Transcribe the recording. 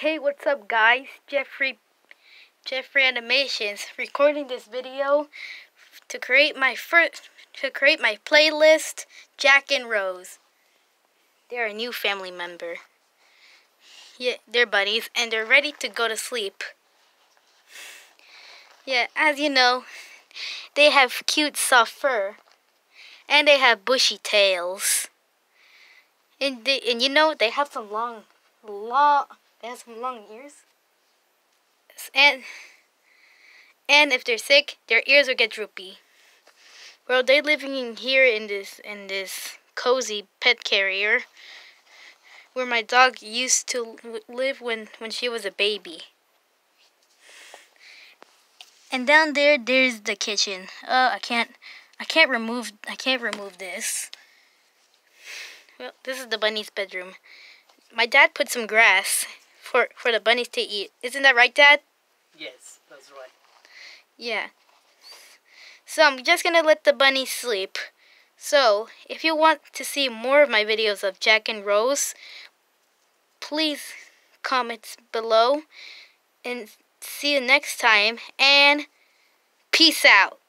Hey, what's up guys? Jeffrey Jeffrey Animations recording this video to create my first to create my playlist Jack and Rose. They're a new family member. Yeah, they're buddies and they're ready to go to sleep. Yeah, as you know, they have cute soft fur and they have bushy tails. And they, and you know they have some long long they have some long ears. And and if they're sick, their ears will get droopy. Well, they're living in here in this in this cozy pet carrier where my dog used to live when when she was a baby. And down there there's the kitchen. Oh, I can't I can't remove I can't remove this. Well, this is the bunny's bedroom. My dad put some grass for for the bunnies to eat. Isn't that right, Dad? Yes, that's right. Yeah. So I'm just gonna let the bunny sleep. So, if you want to see more of my videos of Jack and Rose, please comment below. And see you next time. And peace out.